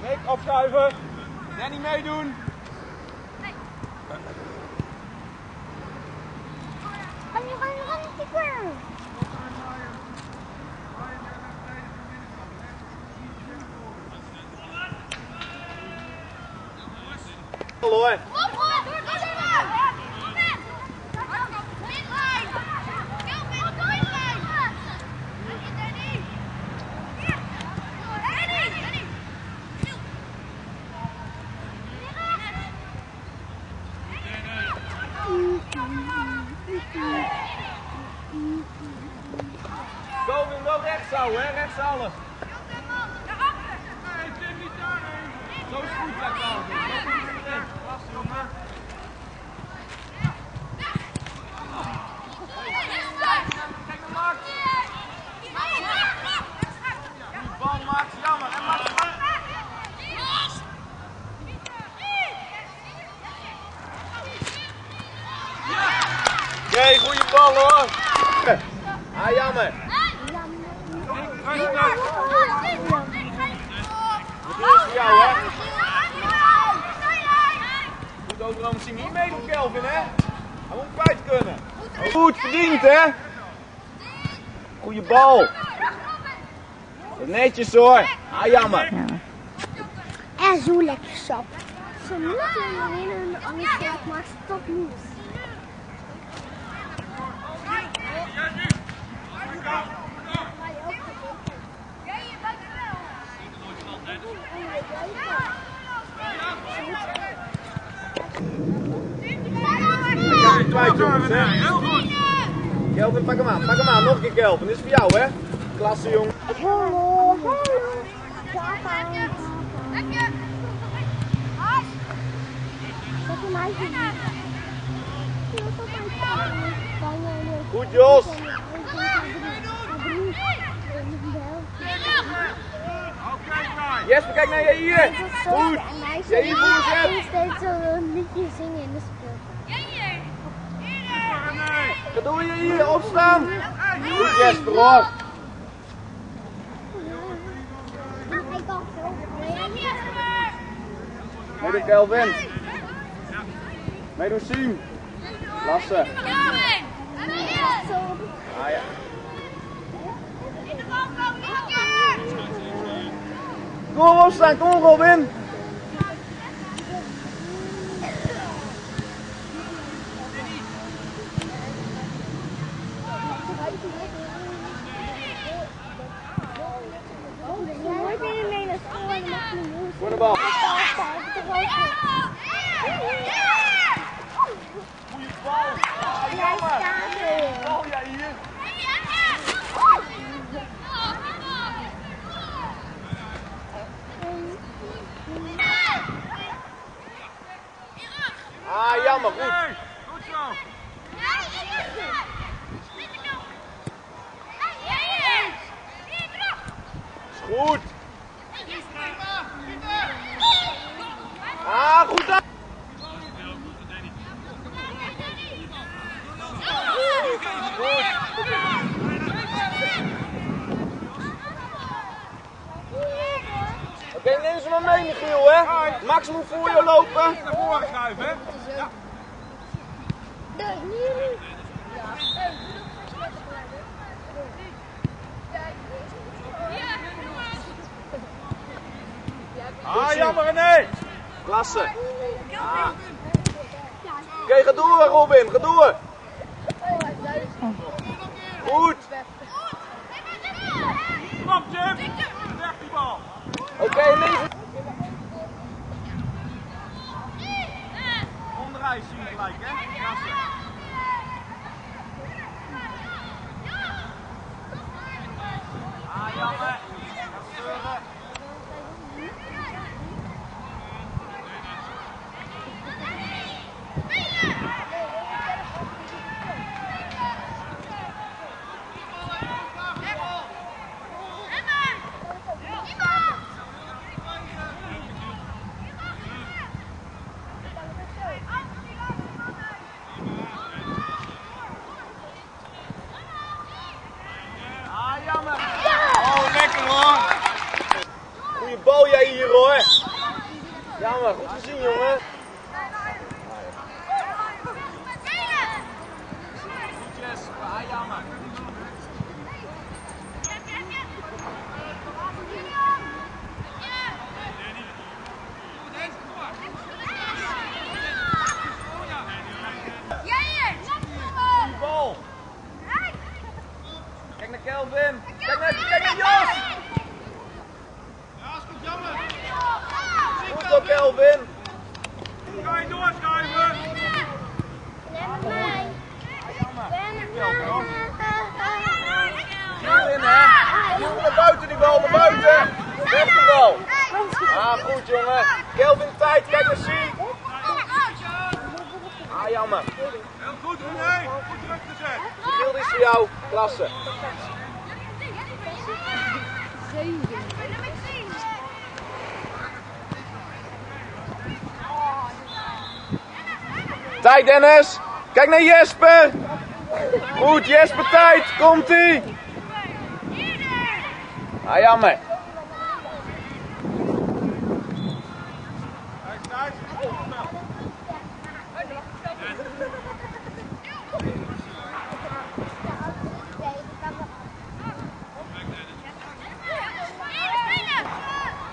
Doorschuiven. Danny meedoen. Run, run, run, keeper. Hallo hoor. Kom op, door, door, door. Midlijn. Kelvin, op midlijn. Danny. Danny. Danny. Kelvin wel rechts houden, hè? Rechts. Zo is het goed, ja, Kelvin. Zo je erin. Pas, jongen. Kijk naar Max. Die bal, Max. Jammer. En Max. Oké, goede bal hoor. Ah, jammer. Het is jou, hè? Moet overal misschien niet meedoen, Kelvin, hè? Hij moet kwijt kunnen. Goed verdiend, hè? Goeie bal. Netjes hoor. Ah, jammer. En zo lekker sap. Ze moeten erin en anders gaat maar stop niet. Ja, kwijt, jongens, hè? Heel goed. Kelvin, pak hem aan. Pak hem aan. Nog een keer, Kelvin. Dit is voor jou, hè? Klasse, jongen. Hallo, hallo. Goed, Jos. Jesper, kijk naar je hier. Goed. Ja, hier voor Ik zet. steeds zo'n liedje zingen in de speel. Wat doe je hier? Opstaan. Goed, Jesper, hoor. Ik. Meedoen, Kelvin. Meedoen, Siem. Klasse. Zo. Ah, ja. Kom op, opstaan. Kom op, Robin. Meer mee naar school en dan mag je niet doen. Voor de bal. Jij staat er. Bal, ja, hier. Ah, jammer. Goed. Goed zo. Is goed. Ah, goed dan. Oké, neem ze maar mee, Michiel, hè? Max moet voor je lopen. Naar voren schuiven, hè? Ja. Ah, jammer, René. Klasse. Ah. Oké, ga door, Robin, ga door. Goed. Kom op, Jim. Weg die bal. Oké, negen. Daj silnik lajkę. Proszę. A ja me. Hey! Kelvin. Ga je doorschuiven? Neem mij. Kelvin hè. Jongen naar buiten die bal, naar buiten. Weg de bal. Ah goed jongen. Kelvin tijd, kijk naar Sien. Ah jammer. Heel goed René, goed druk gezet. De beeld is voor jou. Klasse. Tijd Dennis. Kijk naar Jesper. Goed Jesper tijd. Komt ie. Ah jammer.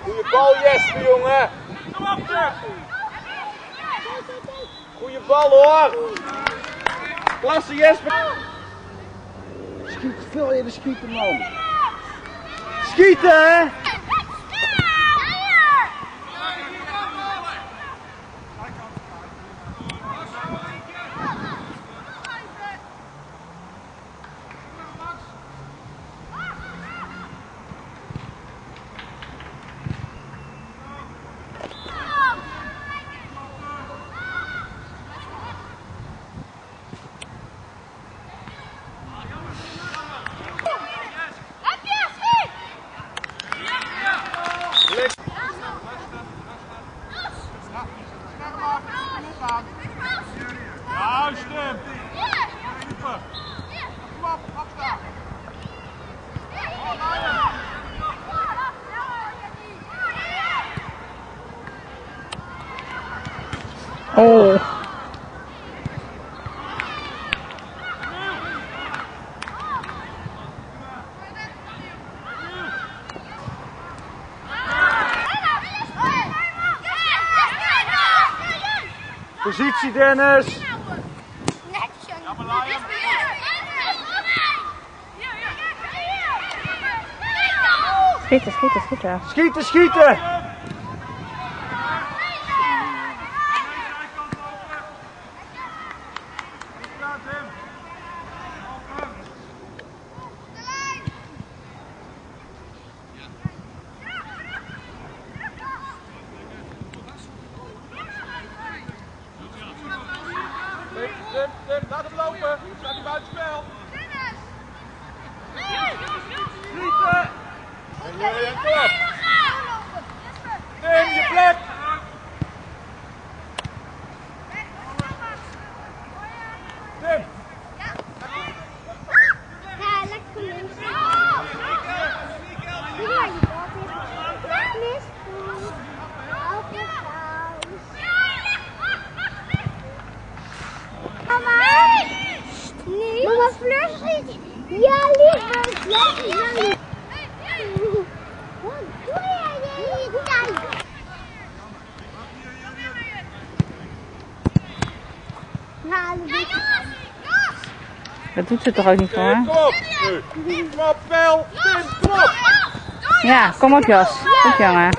Goeie bal Jesper jongen. Kom op, Jeff. Bal hoor. Klasse Jesper. Schiet veel eerder schieten man. Schieten hè. Juist hem. Super. Kom op, opstaan. Oh. Positie Dennis. Schieten, schieten, schieten. Schieten, schieten. Tim, Tim, laat hem lopen. Staat hij buitenspel. Schieten. Je klap. Tim, je plek. Ja, lekker maar je bal tegen. Mis. Elke. Mama. Nee. Fleur. Ja, lieve. Ja, ja, lief. Wat doe jij niet? Kijk. Nou, dit Dat doet ze toch ook niet voor? Kom. Nu. Ja, kom op Jos. Goed jongen.